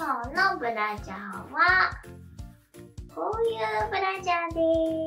今日のブラジャーは、こういうブラジャーです。